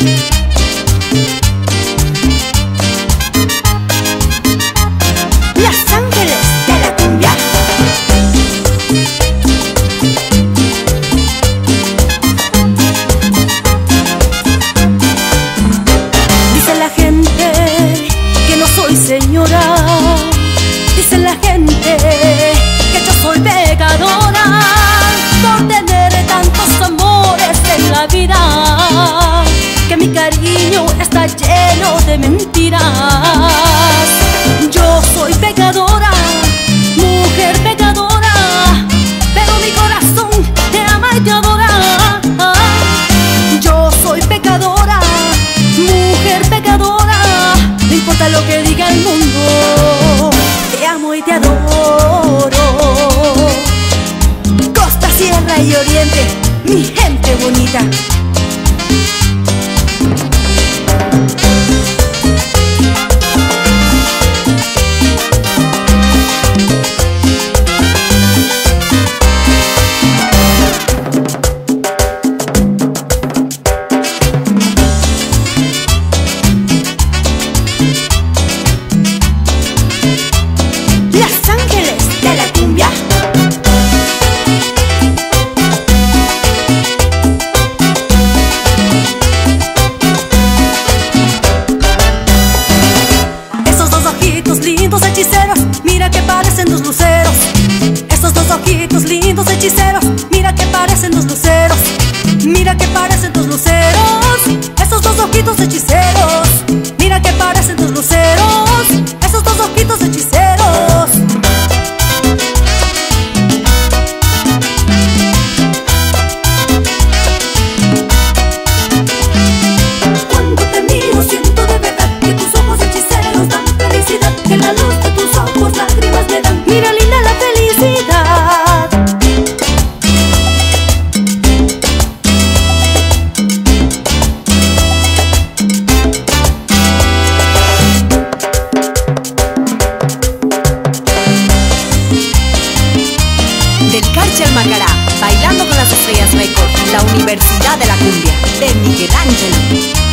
Música mi gente bonita. no ceroso assim. Essas duas orquídeas de del Carche al Macará, Bailando con las Estrellas Record, la Universidad de la Cumbia, de Miguel Ángel.